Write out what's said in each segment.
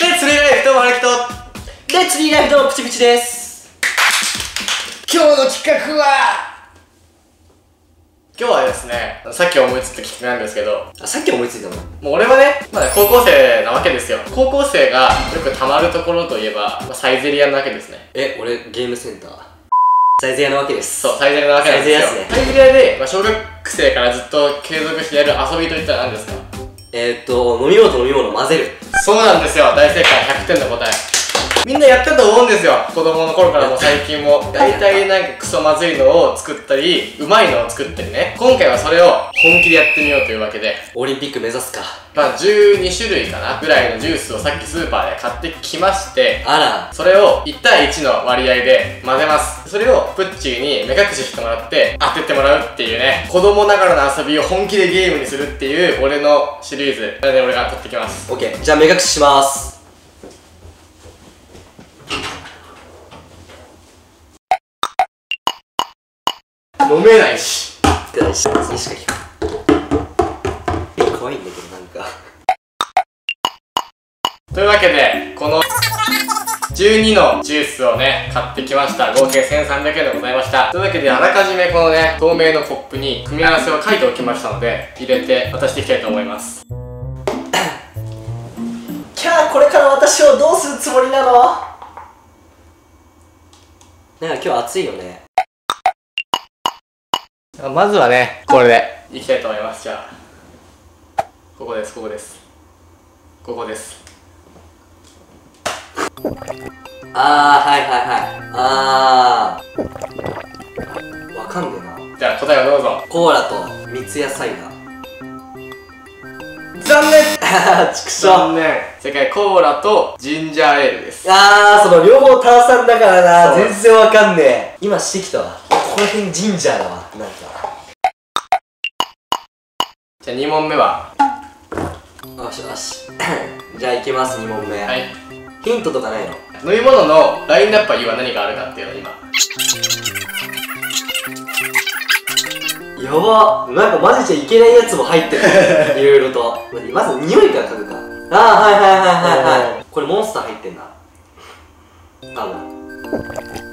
レッツリーライフとマルキと。レッツリーライフのプチプチです。今日の企画は。今日はですねさっき思いついた企画なんですけど。あさっき思いついたの？もう俺はねまだ高校生なわけですよ。高校生がよくたまるところといえば、まあ、サイゼリアなわけですね。え俺ゲームセンター。サイゼリアなわけです。そうサイゼリアなわけなんですよ。サイゼリアっすね。サイゼリアで、まあ、小学生からずっと継続してやる遊びといったら何ですか？えー、っと飲み物と飲み物混ぜるそうなんですよ。大正解100点の答え。みんなやったと思うんですよ。子供の頃からも最近も。大体なんかクソまずいのを作ったりうまいのを作ったりね。今回はそれを本気でやってみようというわけで。オリンピック目指すか。まあ12種類かな。ぐらいのジュースをさっきスーパーで買ってきまして。あら。それを1対1の割合で混ぜます。それをプッチーに目隠ししてもらって当ててもらうっていうね。子供ながらの遊びを本気でゲームにするっていう俺のシリーズ。で俺が取ってきます。オッケー。じゃあ目隠しします飲めないし。くだし。しか聞く怖いんだけどなんか。というわけでこの12のジュースをね買ってきました。合計1300円でございました。というわけであらかじめこのね透明のコップに組み合わせを書いておきましたので入れて渡していきたいと思います。キャーこれから私をどうするつもりなの？なんか今日暑いよねまずはねこれで。いきたいと思います。じゃあここですここです。ここです。あーはいはいはい。あー。わかんねえな。じゃあ答えをどうぞ。コーラと三ツ矢サイダー。残念。あーちくしょ残念。正解コーラとジンジャーエールです。あーその両方炭酸だからな。全然わかんねえ。今してきたわ。この辺ジンジャーだわなんか。じゃあ2問目は？よしよし。じゃあいきます2問目、はい。ヒントとかないの？飲み物のラインナップは言うは何があるかっていうのを今。やば。なんか混ぜちゃいけないやつも入ってる。いろいろと。まず匂いから嗅ぐか。ああはいはいはいはいはい。これモンスター入ってんだ多分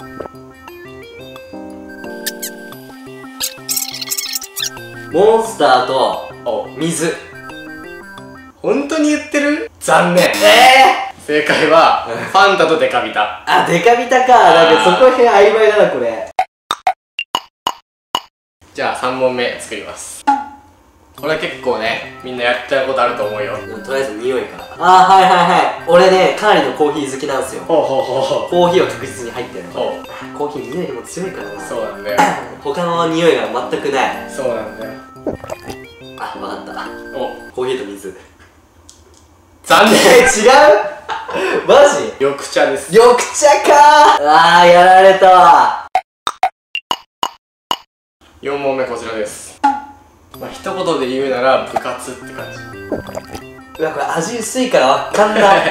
モンスターとお水。本当に言ってる？残念。ええ正解はファンタとデカビタ。あデカビタか。なんかそこら辺曖昧だなこれ。じゃあ3問目作ります。これ結構ねみんなやったことあると思うよ。とりあえず匂いから。ああはいはいはい。俺ねかなりのコーヒー好きなんですよ。ほうほうほうほコーヒーは確実に入ってるの。ほコーヒー匂いも強いからな。そうなんだよ。他の匂いが全くない。そうなんだよあわかった。お。コーヒーと水。残え念違う？マジ？緑茶です。緑茶か。あーやられた。わ4問目こちらです。まあ一言で言うなら部活って感じ。うわこれ味薄いからわかんない。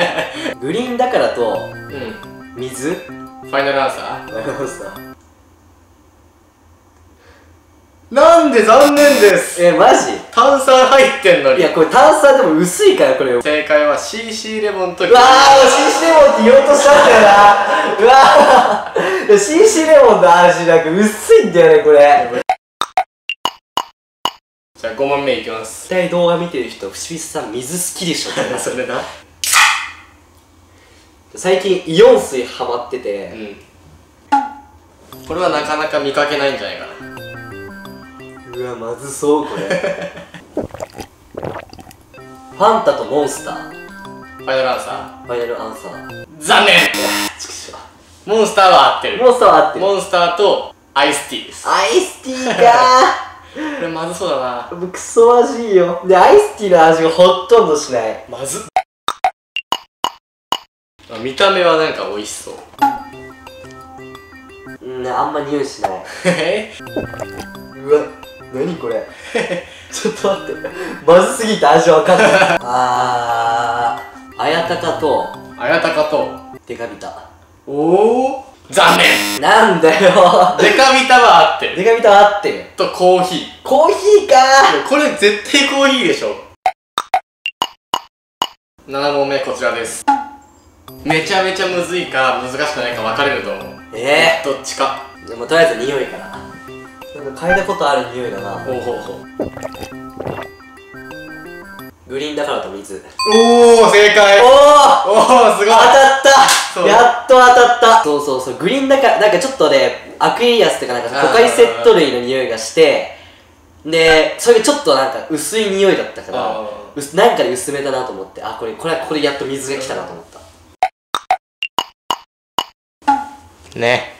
グリーンだからとうん。水？ファイナルアンサー？わかりましたなんで残念です。えマジ？炭酸入ってんのに。いやこれ炭酸でも薄いからこれ。うわ正解は CC レモンとー CC レモンって言おうとしたんだよな。うわー。CC レモンの味なんか薄いんだよねこれ。じゃあ5問目いきます。絶対動画見てる人不思議さん水好きでしょ。それな。最近イオン水ハマってて。うん。これはなかなか見かけないんじゃないかなうわまずそうこれ。ファンタとモンスター。ファイナルアンサファイナルアンサー。ー残念。モンスターは合ってる。モンスターは合ってる。モンスターとアイスティーです。アイスティーか。これまずそうだな。ークソまじいよ。でアイスティーの味がほとんどしない。まずっ。あ見た目はなんか美味しそう。うんあんま匂いしない。え うわ何これ？ちょっと待って。まずすぎて味わかんない。あーあやたかと。あやたかと。デカビタ。おお残念。なんだよ。デカビタは合って。るデカビタは合って。るとコーヒー。コーヒーか。これ絶対コーヒーでしょ。7問目こちらです。めちゃめちゃむずいか難しくないか分かれると思う。えどっちか。えでもとりあえず匂いから。な嗅いだことある匂いだな。ほうほうほうグリーンだからと水。おお正解。おおおおすごい。当たった。やっと当たった。そうそうそう。グリーンだからなんかちょっとねアクエリアスっていうかなんかコカイセット類の匂いがしてでそれがちょっとなんか薄い匂いだったからあうすなんかで薄めだなと思ってあこれこれこれやっと水が来たなと思った。ーね。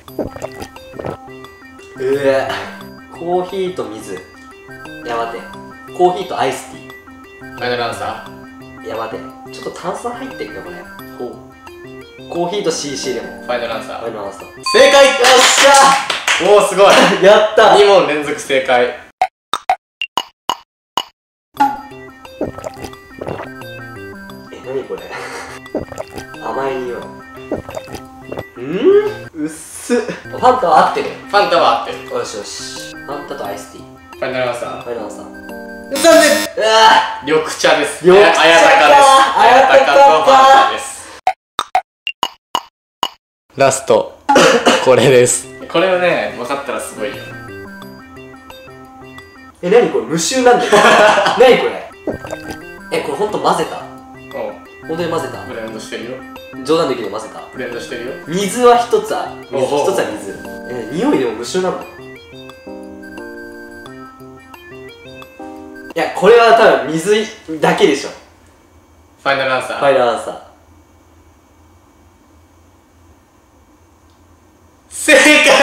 うえコーヒーと水。いや待って。コーヒーとアイスティファイナルアンサー？いや待って。ちょっと炭酸入ってるかこれ。ーほう。コーヒーと CC でも。ファイナルアンサー？あのアンサー。よ正解！っしおおすごい。ゃやった！2問連続正解。え、なにこれ？甘い匂い。うん？うっすファンタは合ってるファンタは合ってる。よしよし。ファンタとアイスティー。ファイナルアンサファイナルアンサー。うー残念。わ緑茶です緑茶かあやたかです。あやたか。とファンタですラスト。これです。これをね分かったらすごいよ。え、なにこれ？無臭なんだよ。なにこれ？え、これほんと混ぜた？う本当に混ぜた？んブレンドしてるよ冗談できる混ぜたブレンドしてるよ。水は一つある。水一つは水。え匂いでも無臭なのいやこれは多分水だけでしょ。ファイナルアンサー、ファイナルアンサー。正解！